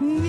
Mm.